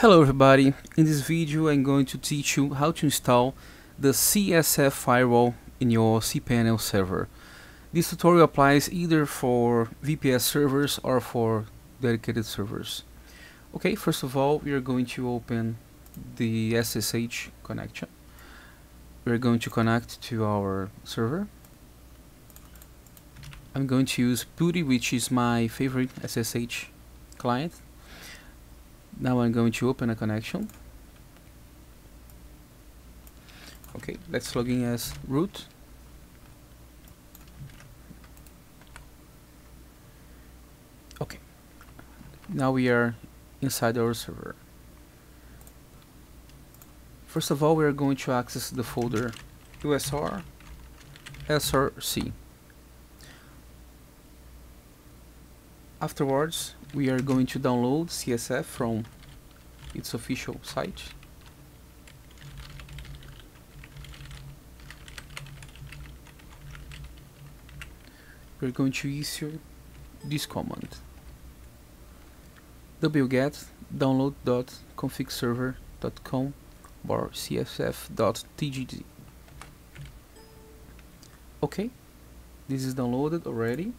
Hello everybody, in this video I'm going to teach you how to install the CSF firewall in your cPanel server. This tutorial applies either for VPS servers or for dedicated servers. Okay, first of all we are going to open the SSH connection. We are going to connect to our server. I'm going to use PuTTY which is my favorite SSH client now I'm going to open a connection. Okay let's log in as root. Okay. Now we are inside our server. First of all we are going to access the folder usr src afterwards we are going to download CSF from its official site. We're going to issue this command. wget download.configserver.com bar csf.tgz okay this is downloaded already.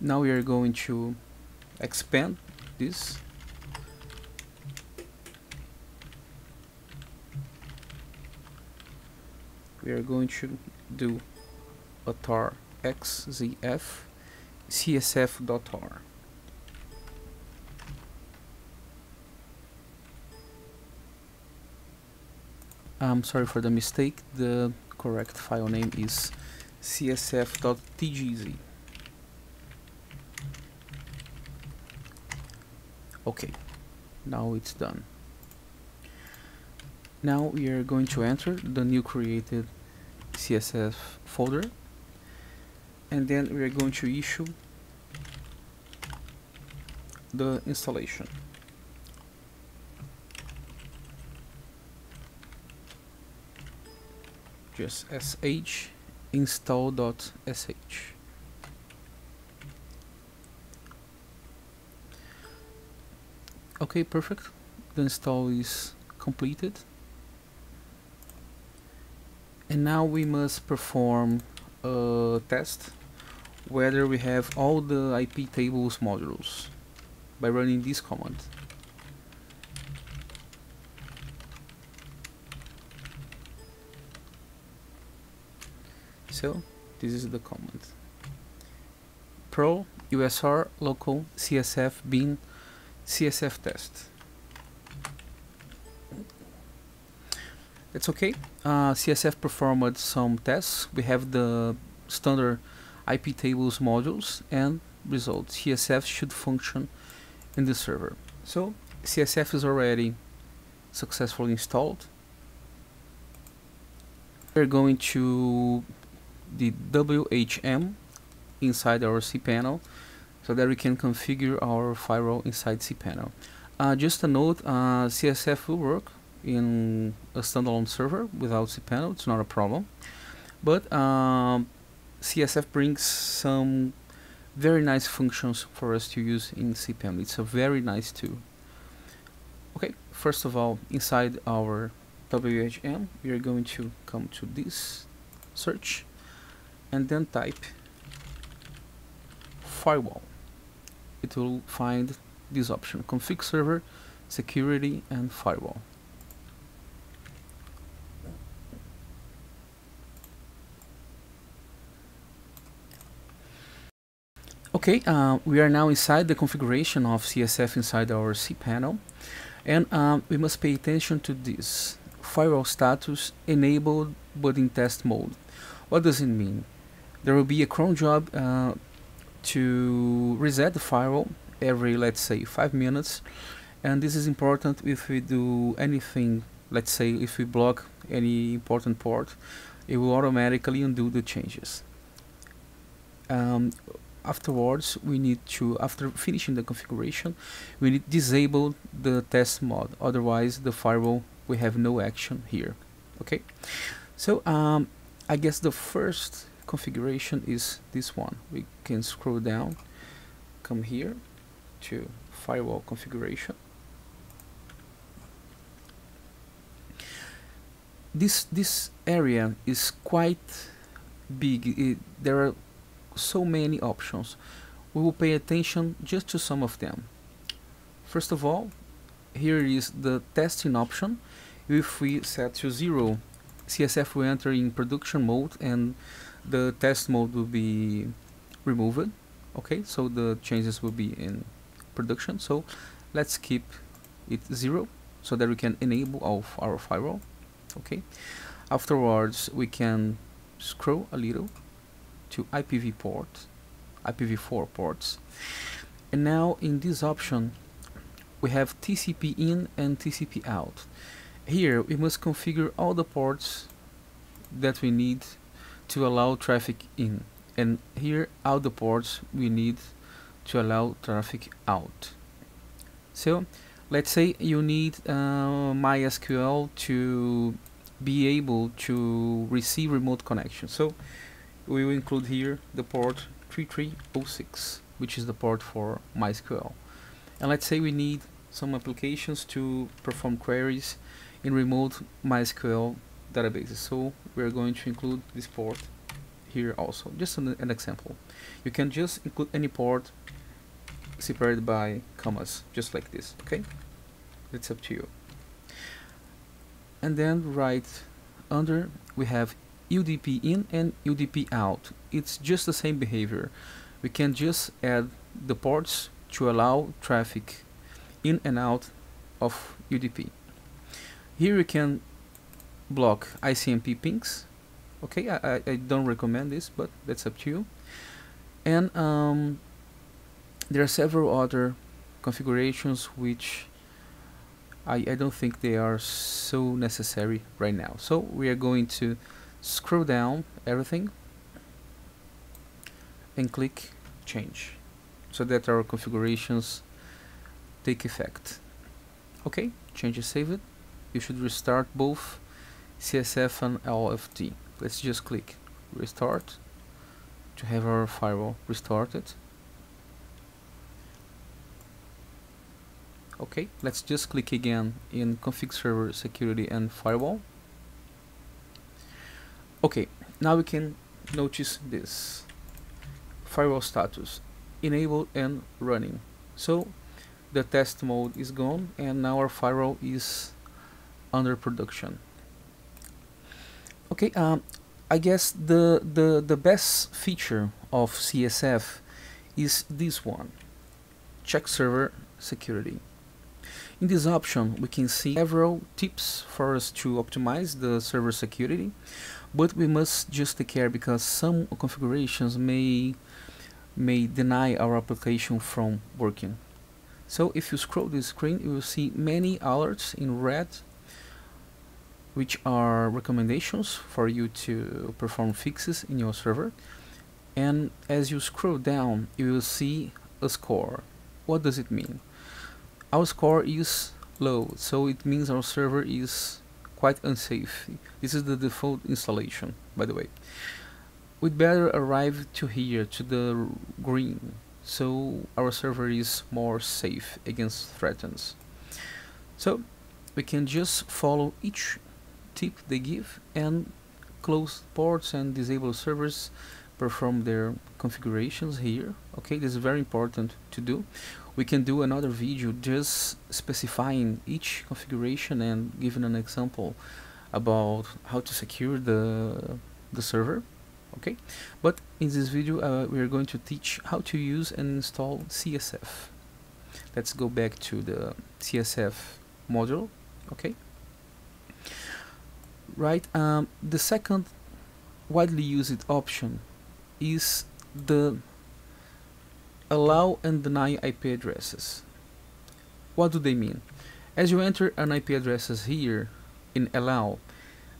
Now we are going to expand this we are going to do a tar xzf csf.tar I'm sorry for the mistake. The correct file name is csf.tgz okay now it's done. Now we are going to enter the new created CSF folder. And then we are going to issue the installation. Just sh install.sh okay perfect. The install is completed and now we must perform a test whether we have all the IP tables modules by running this command so this is the command perl usr local csf bin CSF test. It's okay. Uh, CSF performed some tests. We have the standard IP tables modules and results. CSF should function in the server. So CSF is already successfully installed. We're going to the WHM inside our cPanel so that we can configure our firewall inside cPanel. Uh, just a note, uh, CSF will work in a standalone server without cPanel, it's not a problem. But um, CSF brings some very nice functions for us to use in cPanel. It's a very nice tool. Okay, first of all, inside our WHM, we are going to come to this search and then type firewall it will find this option config server security and firewall okay uh, we are now inside the configuration of CSF inside our cPanel and um, we must pay attention to this. Firewall status enabled but in test mode. What does it mean? There will be a cron job uh, to reset the firewall every let's say five minutes. And this is important if we do anything let's say if we block any important port it will automatically undo the changes. Um, afterwards we need to after finishing the configuration we need disable the test mode. Otherwise the firewall we have no action here. Okay? So um, I guess the first configuration is this one. We can scroll down come here to firewall configuration. This this area is quite big. It, there are so many options. We will pay attention just to some of them. First of all, here is the testing option. If we set to zero, CSF will enter in production mode and the test mode will be removed. Okay, so the changes will be in production. So let's keep it zero so that we can enable our, our firewall. Okay, afterwards we can scroll a little to IPv port, IPv4 ports. And now in this option we have TCP in and TCP out. Here we must configure all the ports that we need to allow traffic in and here all the ports we need to allow traffic out. So let's say you need uh, MySQL to be able to receive remote connection. So we will include here the port 3306 which is the port for MySQL. And let's say we need some applications to perform queries in remote MySQL databases. So we're going to include this port here also. Just an, an example. You can just include any port separated by commas, just like this, okay? It's up to you. And then right under we have UDP in and UDP out. It's just the same behavior. We can just add the ports to allow traffic in and out of UDP. Here we can block ICMP pings. Okay, I, I, don't recommend this, but that's up to you. And um, there are several other configurations which I, I don't think they are so necessary right now. So we are going to scroll down everything and click change so that our configurations take effect. Okay, change is saved. You should restart both CSF and LFD Let's just click restart to have our firewall restarted. Okay, let's just click again in config server security and firewall. Okay, now we can notice this firewall status enabled and running. So the test mode is gone and now our firewall is under production. Okay, um, I guess the, the, the best feature of CSF is this one, check server security. In this option we can see several tips for us to optimize the server security but we must just take care because some configurations may may deny our application from working. So if you scroll this screen you will see many alerts in red which are recommendations for you to perform fixes in your server and as you scroll down you will see a score. What does it mean? Our score is low so it means our server is quite unsafe. This is the default installation by the way. We'd better arrive to here to the green so our server is more safe against threats. So we can just follow each tip they give and close ports and disable servers perform their configurations here. Okay this is very important to do. We can do another video just specifying each configuration and giving an example about how to secure the the server. Okay but in this video uh, we are going to teach how to use and install CSF let's go back to the CSF module. Okay. Right um, the second widely used option is the allow and deny IP addresses. What do they mean? As you enter an IP addresses here in allow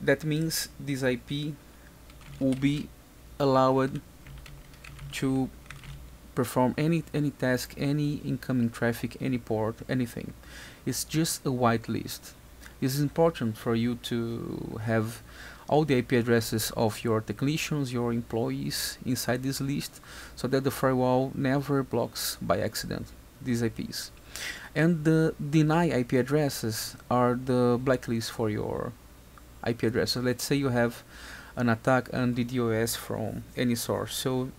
that means this IP will be allowed to perform any any task any incoming traffic any port anything. It's just a whitelist. Is important for you to have all the IP addresses of your technicians, your employees inside this list so that the firewall never blocks by accident these IPs. And the deny IP addresses are the blacklist for your IP address. So let's say you have an attack on DDoS from any source. So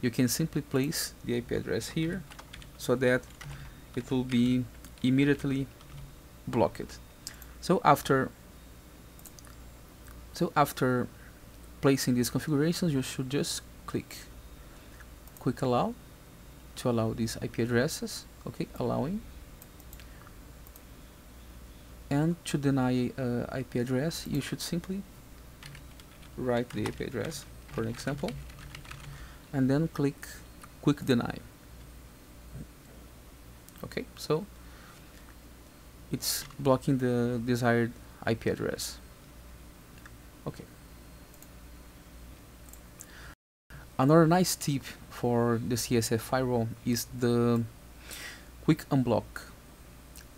you can simply place the IP address here so that it will be immediately blocked. So after so after placing these configurations you should just click quick allow to allow these IP addresses okay allowing and to deny uh, IP address you should simply write the IP address for an example and then click quick deny. Okay so it's blocking the desired IP address okay another nice tip for the CSF firewall is the quick unblock.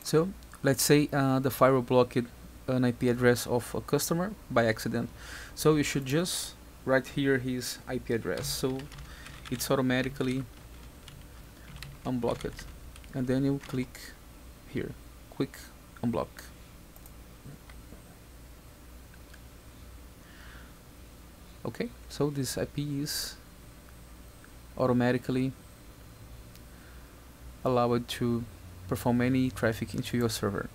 So let's say uh, the firewall blocked an IP address of a customer by accident. So you should just write here his IP address. So it's automatically unblocked. And then you click here quick unblock. Okay so this IP is automatically allow it to perform any traffic into your server.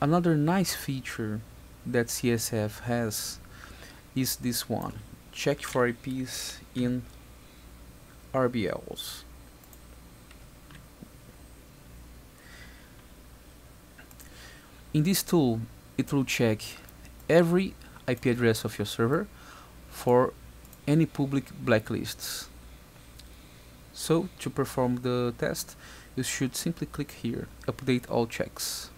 Another nice feature that CSF has is this one. Check for IPs in RBLs In this tool, it will check every IP address of your server for any public blacklists. So, to perform the test, you should simply click here, update all checks.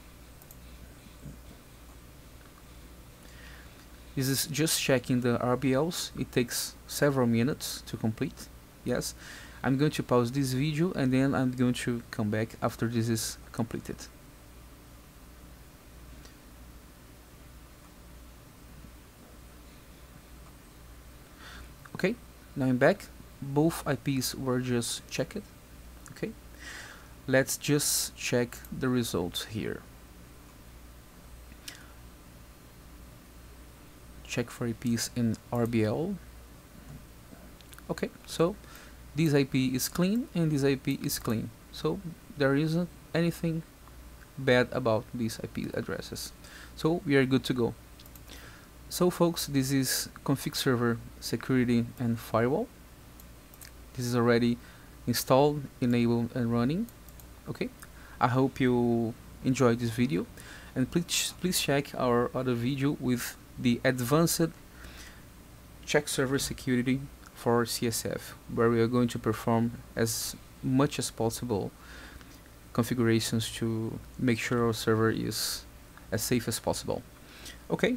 This is just checking the RBLs, it takes several minutes to complete, yes. I'm going to pause this video and then I'm going to come back after this is completed. Now I'm back both IPs were just checked okay? Let's just check the results here. Check for IPs in RBL okay so this IP is clean and this IP is clean. So there isn't anything bad about these IP addresses. So we are good to go so folks, this is config server security and firewall. This is already installed, enabled and running. Okay, I hope you enjoyed this video and please, please check our other video with the advanced check server security for CSF where we are going to perform as much as possible configurations to make sure our server is as safe as possible. Okay,